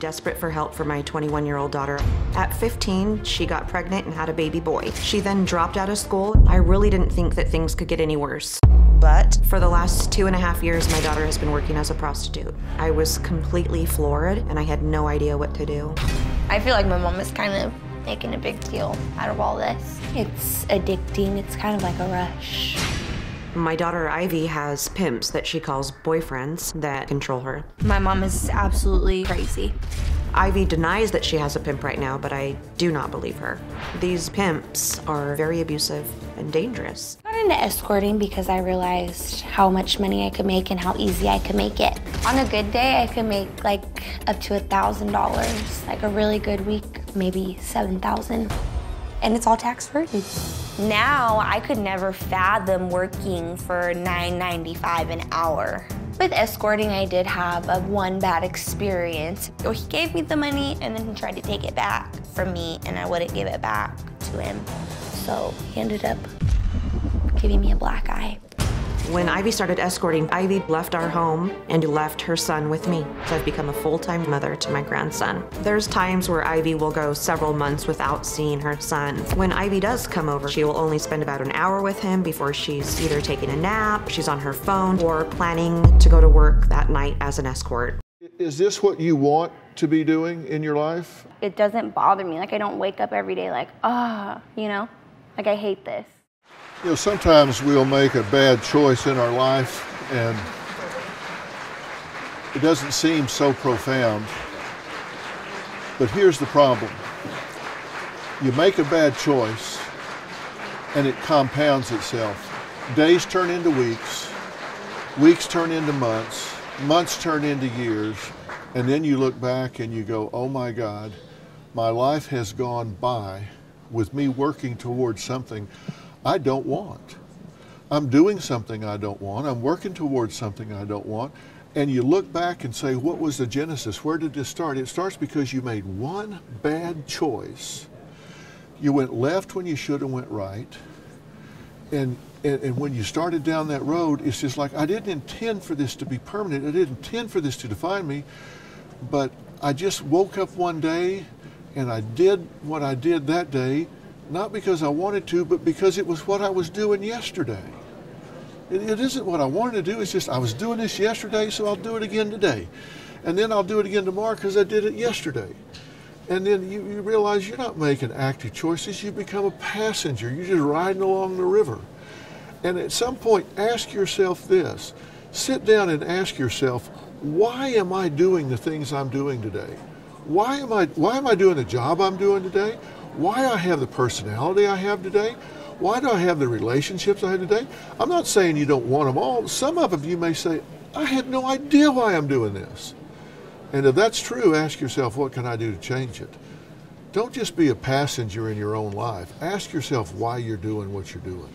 desperate for help for my 21 year old daughter. At 15, she got pregnant and had a baby boy. She then dropped out of school. I really didn't think that things could get any worse. But for the last two and a half years, my daughter has been working as a prostitute. I was completely floored and I had no idea what to do. I feel like my mom is kind of making a big deal out of all this. It's addicting, it's kind of like a rush. My daughter Ivy has pimps that she calls boyfriends that control her. My mom is absolutely crazy. Ivy denies that she has a pimp right now, but I do not believe her. These pimps are very abusive and dangerous. I got into escorting because I realized how much money I could make and how easy I could make it. On a good day, I could make like up to a thousand dollars. Like a really good week, maybe seven thousand. And it's all tax-free. Now, I could never fathom working for $9.95 an hour. With escorting, I did have a one bad experience. He gave me the money and then he tried to take it back from me and I wouldn't give it back to him. So he ended up giving me a black eye. When Ivy started escorting, Ivy left our home and left her son with me. So I've become a full-time mother to my grandson. There's times where Ivy will go several months without seeing her son. When Ivy does come over, she will only spend about an hour with him before she's either taking a nap, she's on her phone, or planning to go to work that night as an escort. Is this what you want to be doing in your life? It doesn't bother me. Like I don't wake up every day like, ah, you know? Like I hate this. You know, sometimes we'll make a bad choice in our life and it doesn't seem so profound. But here's the problem. You make a bad choice and it compounds itself. Days turn into weeks, weeks turn into months, months turn into years, and then you look back and you go, oh my God, my life has gone by with me working towards something I don't want. I'm doing something I don't want. I'm working towards something I don't want. And you look back and say, what was the genesis? Where did this start? It starts because you made one bad choice. You went left when you should have went right. And, and, and when you started down that road, it's just like, I didn't intend for this to be permanent. I didn't intend for this to define me. But I just woke up one day and I did what I did that day not because I wanted to, but because it was what I was doing yesterday. It, it isn't what I wanted to do, it's just I was doing this yesterday, so I'll do it again today. And then I'll do it again tomorrow because I did it yesterday. And then you, you realize you're not making active choices, you become a passenger. You're just riding along the river. And at some point, ask yourself this sit down and ask yourself, why am I doing the things I'm doing today? Why am I, why am I doing the job I'm doing today? Why I have the personality I have today, why do I have the relationships I have today. I'm not saying you don't want them all. Some of you may say, I had no idea why I'm doing this. And if that's true, ask yourself, what can I do to change it? Don't just be a passenger in your own life. Ask yourself why you're doing what you're doing.